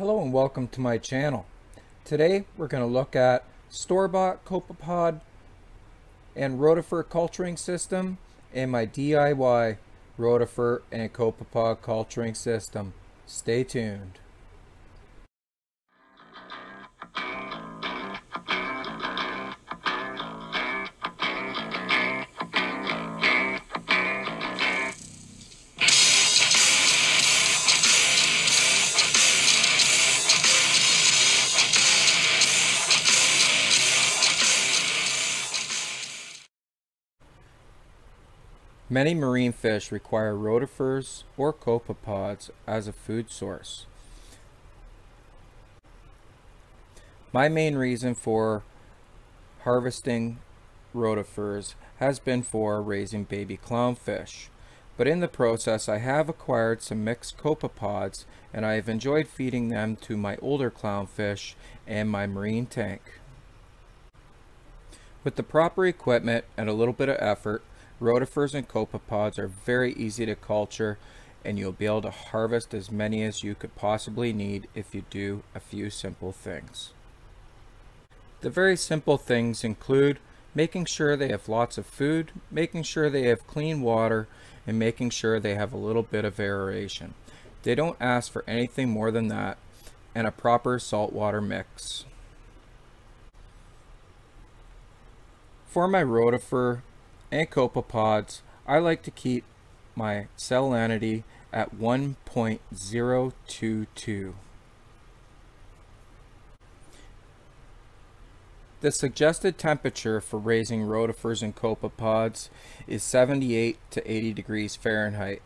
Hello and welcome to my channel. Today we're going to look at store-bought copepod and rotifer culturing system and my DIY rotifer and copepod culturing system. Stay tuned. Many marine fish require rotifers or copepods as a food source. My main reason for harvesting rotifers has been for raising baby clownfish. But in the process I have acquired some mixed copepods and I have enjoyed feeding them to my older clownfish and my marine tank. With the proper equipment and a little bit of effort, Rotifers and copepods are very easy to culture and you'll be able to harvest as many as you could possibly need if you do a few simple things. The very simple things include making sure they have lots of food, making sure they have clean water, and making sure they have a little bit of aeration. They don't ask for anything more than that, and a proper saltwater mix. For my rotifer, and copepods, I like to keep my salinity at 1.022. The suggested temperature for raising rotifers and copepods is 78 to 80 degrees Fahrenheit.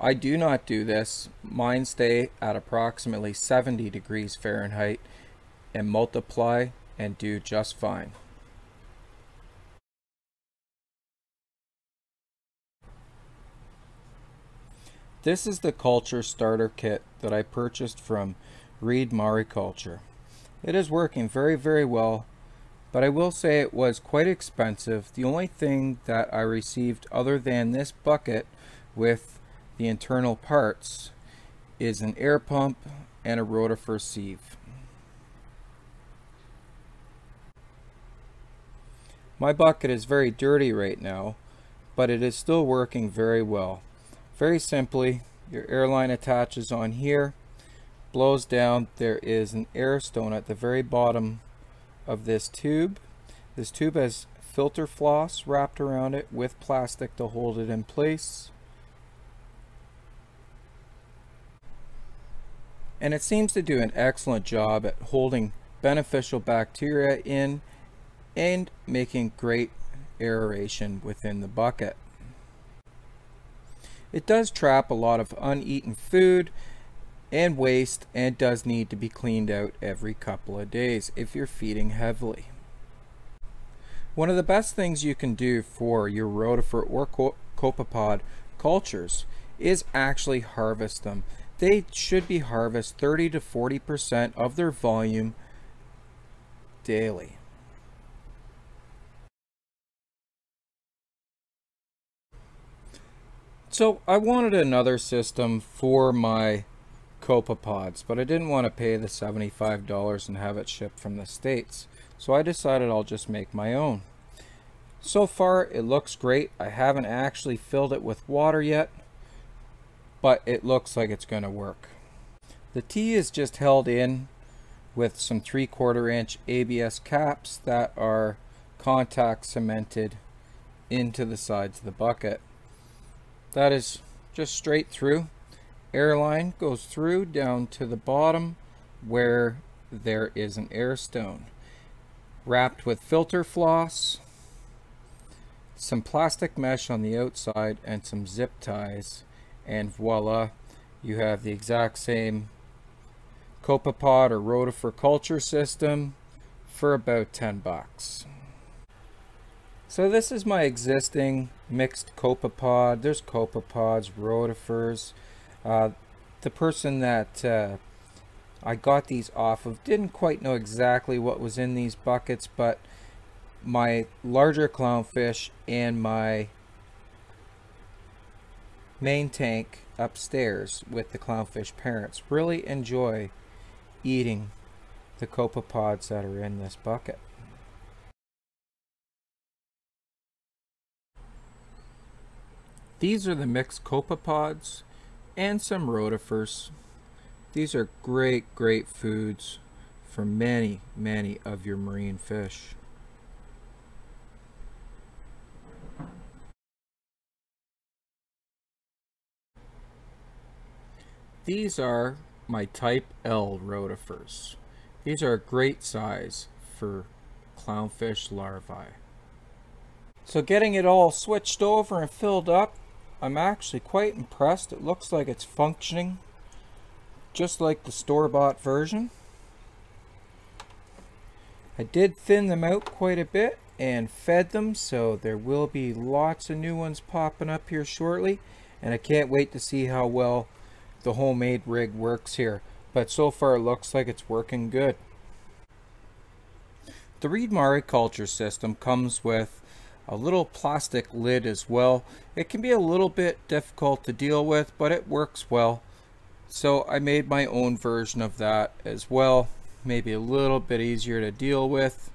I do not do this. Mine stay at approximately 70 degrees Fahrenheit and multiply and do just fine. This is the culture starter kit that I purchased from Reed Mariculture. It is working very very well but I will say it was quite expensive. The only thing that I received other than this bucket with the internal parts is an air pump and a rotifer sieve. My bucket is very dirty right now, but it is still working very well. Very simply, your airline attaches on here, blows down. There is an air stone at the very bottom of this tube. This tube has filter floss wrapped around it with plastic to hold it in place. And it seems to do an excellent job at holding beneficial bacteria in and making great aeration within the bucket. It does trap a lot of uneaten food and waste and does need to be cleaned out every couple of days if you're feeding heavily. One of the best things you can do for your rotifer or copepod cultures is actually harvest them. They should be harvested 30 to 40% of their volume daily. So I wanted another system for my copepods, but I didn't want to pay the $75 and have it shipped from the States. So I decided I'll just make my own. So far it looks great. I haven't actually filled it with water yet, but it looks like it's going to work. The T is just held in with some 3 quarter inch ABS caps that are contact cemented into the sides of the bucket. That is just straight through. Airline goes through down to the bottom where there is an air stone. Wrapped with filter floss, some plastic mesh on the outside, and some zip ties. And voila, you have the exact same copepod or rotifer culture system for about 10 bucks. So this is my existing mixed copepod. There's copepods, rotifers. Uh, the person that uh, I got these off of didn't quite know exactly what was in these buckets, but my larger clownfish and my main tank upstairs with the clownfish parents really enjoy eating the copepods that are in this bucket. These are the mixed copepods and some rotifers. These are great, great foods for many, many of your marine fish. These are my type L rotifers. These are a great size for clownfish larvae. So getting it all switched over and filled up, I'm actually quite impressed. It looks like it's functioning just like the store-bought version. I did thin them out quite a bit and fed them so there will be lots of new ones popping up here shortly and I can't wait to see how well the homemade rig works here but so far it looks like it's working good. The Reed Mariculture system comes with a little plastic lid as well. It can be a little bit difficult to deal with, but it works well. So I made my own version of that as well. Maybe a little bit easier to deal with.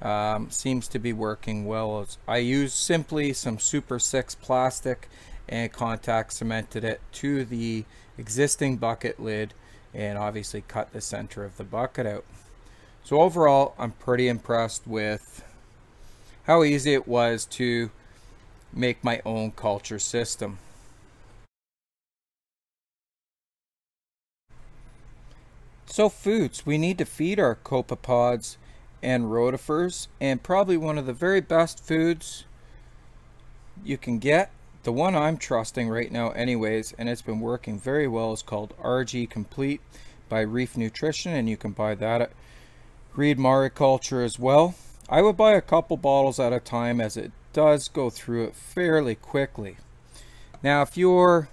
Um, seems to be working well. I used simply some Super 6 plastic and contact cemented it to the existing bucket lid and obviously cut the center of the bucket out. So overall, I'm pretty impressed with how easy it was to make my own culture system. So foods, we need to feed our copepods and rotifers and probably one of the very best foods you can get the one I'm trusting right now anyways and it's been working very well is called RG Complete by Reef Nutrition and you can buy that at Reed Mariculture as well I would buy a couple bottles at a time as it does go through it fairly quickly. Now if you're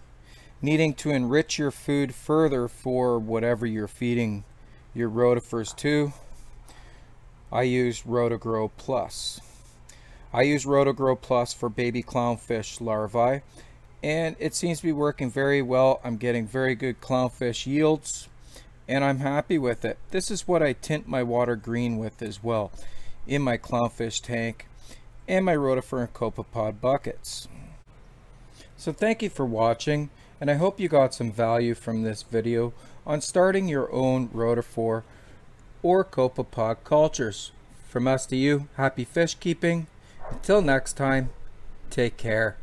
needing to enrich your food further for whatever you're feeding your rotifers to, I use RotiGrow Plus. I use RotiGrow Plus for baby clownfish larvae and it seems to be working very well. I'm getting very good clownfish yields and I'm happy with it. This is what I tint my water green with as well in my clownfish tank and my rotifer and copepod buckets. So thank you for watching and I hope you got some value from this video on starting your own rotifer or copepod cultures. From us to you, happy fish keeping. Until next time, take care.